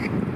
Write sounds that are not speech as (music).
Okay. (laughs)